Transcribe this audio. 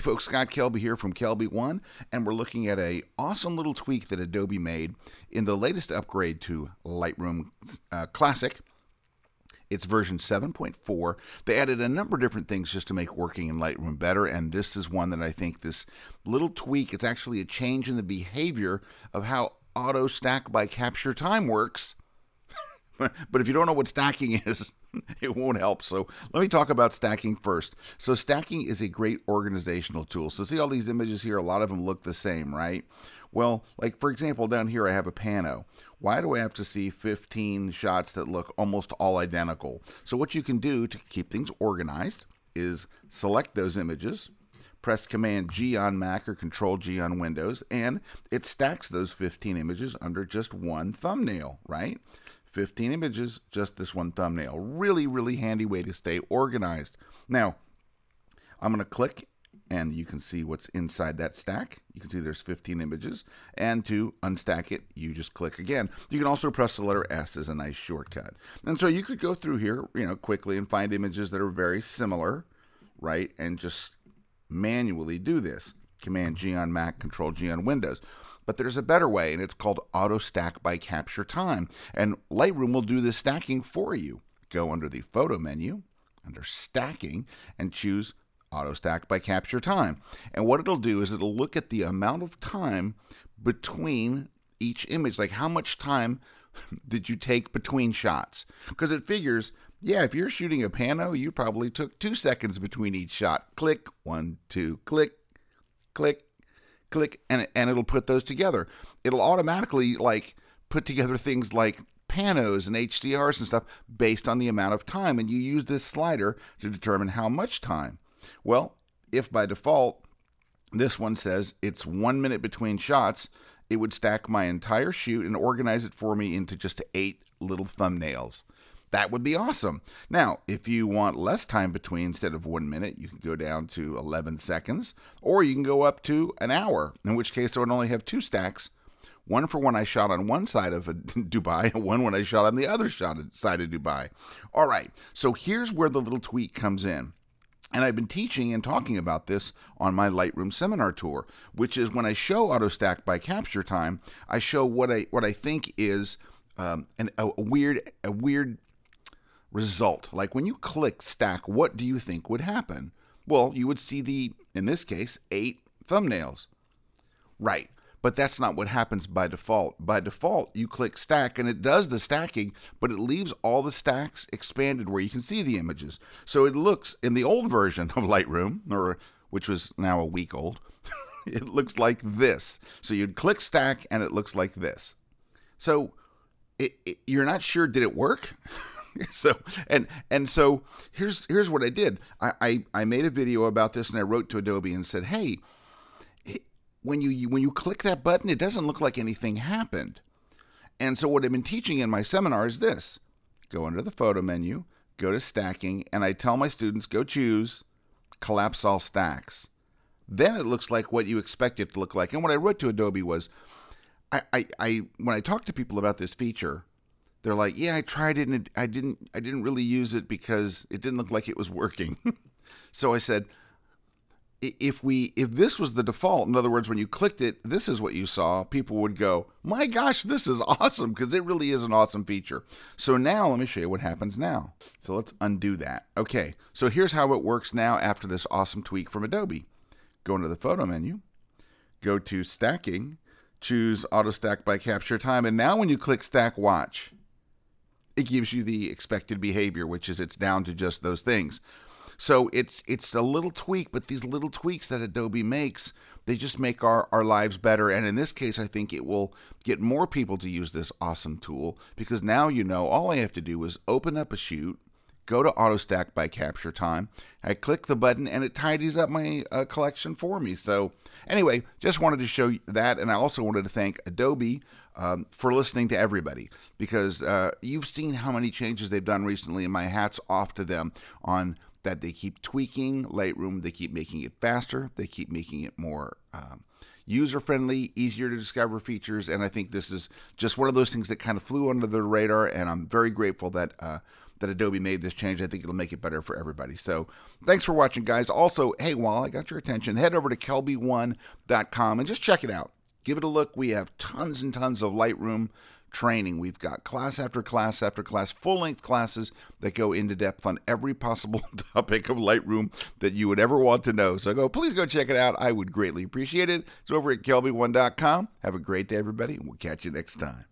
folks, Scott Kelby here from Kelby One, and we're looking at a awesome little tweak that Adobe made in the latest upgrade to Lightroom uh, Classic. It's version 7.4. They added a number of different things just to make working in Lightroom better, and this is one that I think this little tweak, it's actually a change in the behavior of how auto stack by capture time works. but if you don't know what stacking is, it won't help. So let me talk about stacking first. So stacking is a great organizational tool. So see all these images here, a lot of them look the same, right? Well, like for example, down here I have a pano. Why do I have to see 15 shots that look almost all identical? So what you can do to keep things organized is select those images, press Command G on Mac or Control G on Windows, and it stacks those 15 images under just one thumbnail, right? 15 images, just this one thumbnail. Really, really handy way to stay organized. Now, I'm going to click and you can see what's inside that stack. You can see there's 15 images. And to unstack it, you just click again. You can also press the letter S as a nice shortcut. And so you could go through here, you know, quickly and find images that are very similar, right? And just manually do this. Command G on Mac, Control G on Windows. But there's a better way, and it's called auto stack by capture time. And Lightroom will do the stacking for you. Go under the photo menu, under stacking, and choose auto stack by capture time. And what it'll do is it'll look at the amount of time between each image, like how much time did you take between shots? Because it figures, yeah, if you're shooting a pano, you probably took two seconds between each shot. Click, one, two, click, click, click, and, and it'll put those together. It'll automatically like put together things like panos and HDRs and stuff based on the amount of time. And you use this slider to determine how much time. Well, if by default this one says it's one minute between shots, it would stack my entire shoot and organize it for me into just eight little thumbnails. That would be awesome. Now, if you want less time between instead of one minute, you can go down to 11 seconds, or you can go up to an hour, in which case I would only have two stacks one for when I shot on one side of Dubai, and one when I shot on the other side of Dubai. All right, so here's where the little tweak comes in. And I've been teaching and talking about this on my Lightroom seminar tour, which is when I show AutoStack by capture time, I show what I what I think is um, an, a, a weird a weird result. Like when you click stack, what do you think would happen? Well, you would see the, in this case, eight thumbnails. Right. But that's not what happens by default. By default, you click stack and it does the stacking, but it leaves all the stacks expanded where you can see the images. So it looks in the old version of Lightroom, or which was now a week old, it looks like this. So you'd click stack and it looks like this. So it, it, you're not sure did it work? so and and so here's here's what I did. I, I, I made a video about this and I wrote to Adobe and said, hey, when you, you when you click that button, it doesn't look like anything happened. And so what I've been teaching in my seminar is this: go under the photo menu, go to stacking, and I tell my students go choose collapse all stacks. Then it looks like what you expect it to look like. And what I wrote to Adobe was, I, I, I when I talk to people about this feature, they're like, "Yeah, I tried it and it, I didn't I didn't really use it because it didn't look like it was working." so I said, if we if this was the default, in other words, when you clicked it, this is what you saw, people would go, "My gosh, this is awesome!" because it really is an awesome feature. So now let me show you what happens now. So let's undo that. Okay, so here's how it works now after this awesome tweak from Adobe. Go into the photo menu, go to stacking, choose auto stack by capture time, and now when you click stack, watch it gives you the expected behavior, which is it's down to just those things. So it's it's a little tweak, but these little tweaks that Adobe makes, they just make our, our lives better. And in this case, I think it will get more people to use this awesome tool because now you know all I have to do is open up a shoot, go to auto stack by capture time. I click the button and it tidies up my uh, collection for me. So anyway, just wanted to show you that. And I also wanted to thank Adobe um, for listening to everybody because uh, you've seen how many changes they've done recently and my hat's off to them on that they keep tweaking Lightroom, they keep making it faster, they keep making it more um, user friendly, easier to discover features. And I think this is just one of those things that kind of flew under the radar. And I'm very grateful that. Uh, that Adobe made this change. I think it'll make it better for everybody. So thanks for watching, guys. Also, hey, while I got your attention, head over to kelbyone.com and just check it out. Give it a look. We have tons and tons of Lightroom training. We've got class after class after class, full length classes that go into depth on every possible topic of Lightroom that you would ever want to know. So go, please go check it out. I would greatly appreciate it. It's over at kelbyone.com. Have a great day, everybody, and we'll catch you next time.